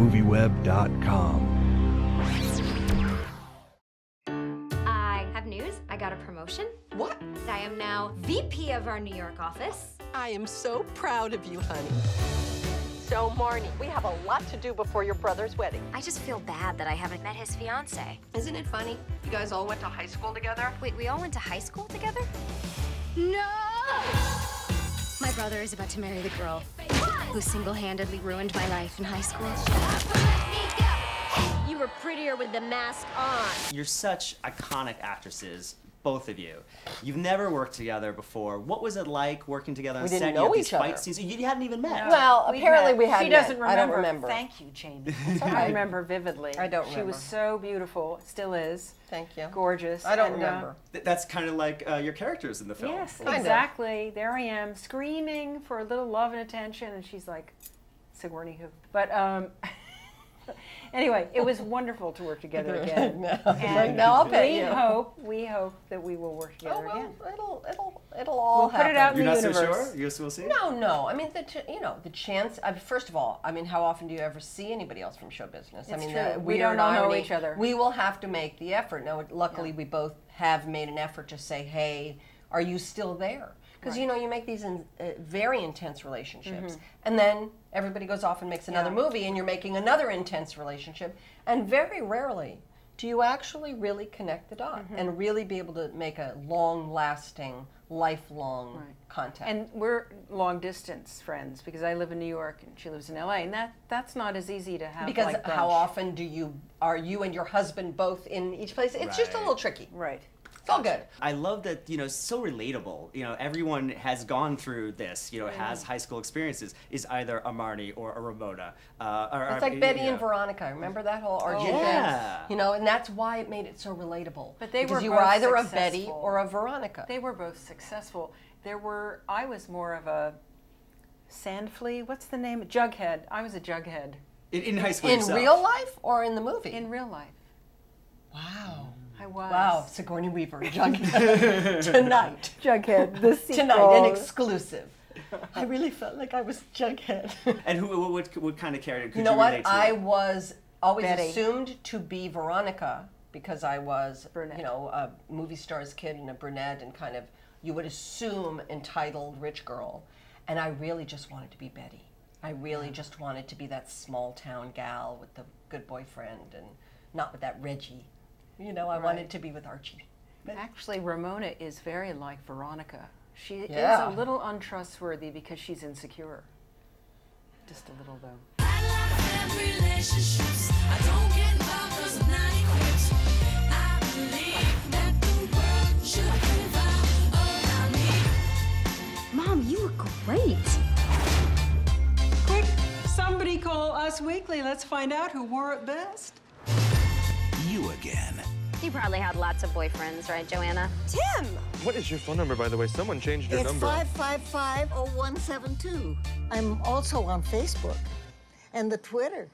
movieweb.com. I have news. I got a promotion. What? I am now VP of our New York office. I am so proud of you, honey. So, Marnie, we have a lot to do before your brother's wedding. I just feel bad that I haven't met his fiance. Isn't it funny? You guys all went to high school together? Wait, we all went to high school together? No! My brother is about to marry the girl who single-handedly ruined my life in high school. You were prettier with the mask on. You're such iconic actresses, both of you. You've never worked together before. What was it like working together on We set? didn't You had know these each fight other. scenes. You hadn't even met. Well, We've apparently met. we had She doesn't met. I remember. don't remember. Thank you, Jamie. all I right. remember vividly. I don't Remember. She was so beautiful, still is. Thank you. Gorgeous. I don't and, uh, remember. Th- That's kind of like uh, your characters in the film. Yes, Kinda. exactly. There I am, screaming for a little love and attention, and she's like, Sigourney who? But um, anyway, it was wonderful to work together again. No. And Now I'll pay we you. hope, we hope that we will work together Oh, together well, again. it'll, it'll, it'll all We'll put it out in the universe. You're not so sure? You will see? No, no. I mean, the ch- you know, the chance. I mean, first of all, I mean, how often do you ever see anybody else from show business? I mean, true. the We weird don't all know irony, each other. We will have to make the effort. Now, luckily, we both have made an effort to say, "Hey, are you still there?" Because you know, you make these in, uh, very intense relationships, and then everybody goes off and makes another Mm-hmm. Yeah. movie, and you're making another intense relationship, and very rarely. Do you actually really connect the dot Mm-hmm. and really be able to make a long-lasting, lifelong Right. contact? And we're long distance friends because I live in New York and she lives in LA, and that that's not as easy to have. Because like how often do you are you and your husband both in each place? It's just a little tricky. Right. It's all good. I love that, you know, so relatable. You know, everyone has gone through this, you know, has high school experiences, is either a Marnie or a Ramona. Uh, or, It's or, like Betty you know. and Veronica. Remember that whole argument? thing? Yeah. You know, and that's why it made it so relatable. But they because were you were both either a Betty or a Veronica. They were both successful. There were I was more of a sandflea. What's the name? Jughead. I was a jughead In, in high school in yourself. real life or in the movie? in real life. wow. I was. Wow, Sigourney Weaver, Jughead. tonight. Jughead. The sequel. Tonight, an exclusive. I really felt like I was Jughead. And who, what, what, what kind of character could You you, know what? relate to? I was always Betty. assumed to be Veronica because I was, Brunette. you know, a movie star's kid and a brunette and kind of, you would assume entitled rich girl. And I really just wanted to be Betty. I really just wanted to be that small town gal with the good boyfriend and not with that Reggie. You know, I wanted to be with Archie. Actually, Ramona is very like Veronica. She Yeah. is a little untrustworthy because she's insecure. Just a little though. Mom, you look great. Quick, somebody call Us Weekly. Let's find out who wore it best. You again. You probably had lots of boyfriends, right, Joanna? Tim! What is your phone number, by the way? Someone changed your It's number. 555 0172. I'm also on Facebook and the Twitter.